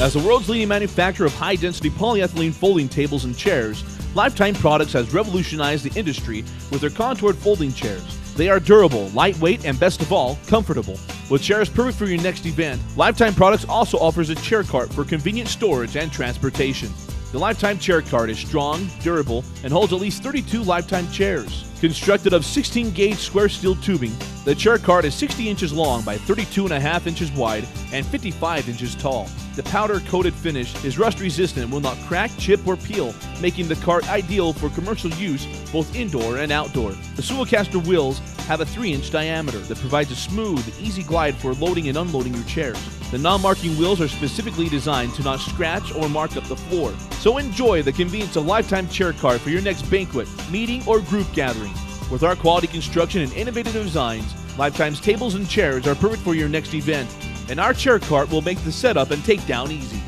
As the world's leading manufacturer of high density polyethylene folding tables and chairs, Lifetime Products has revolutionized the industry with their contoured folding chairs. They are durable, lightweight, and best of all, comfortable. With chairs perfect for your next event, Lifetime Products also offers a chair cart for convenient storage and transportation. The Lifetime Chair Cart is strong, durable, and holds at least 32 Lifetime chairs. Constructed of 16 gauge square steel tubing, the chair cart is 60 inches long by 32 and a half inches wide and 55 inches tall. The powder coated finish is rust resistant and will not crack, chip, or peel, making the cart ideal for commercial use both indoor and outdoor. The Swivelcaster wheels have a 3 inch diameter that provides a smooth, easy glide for loading and unloading your chairs. The non marking wheels are specifically designed to not scratch or mark up the floor. So enjoy the convenience of Lifetime Chair Cart for your next banquet, meeting, or group gathering. With our quality construction and innovative designs, Lifetime's tables and chairs are perfect for your next event, and our chair cart will make the setup and takedown easy.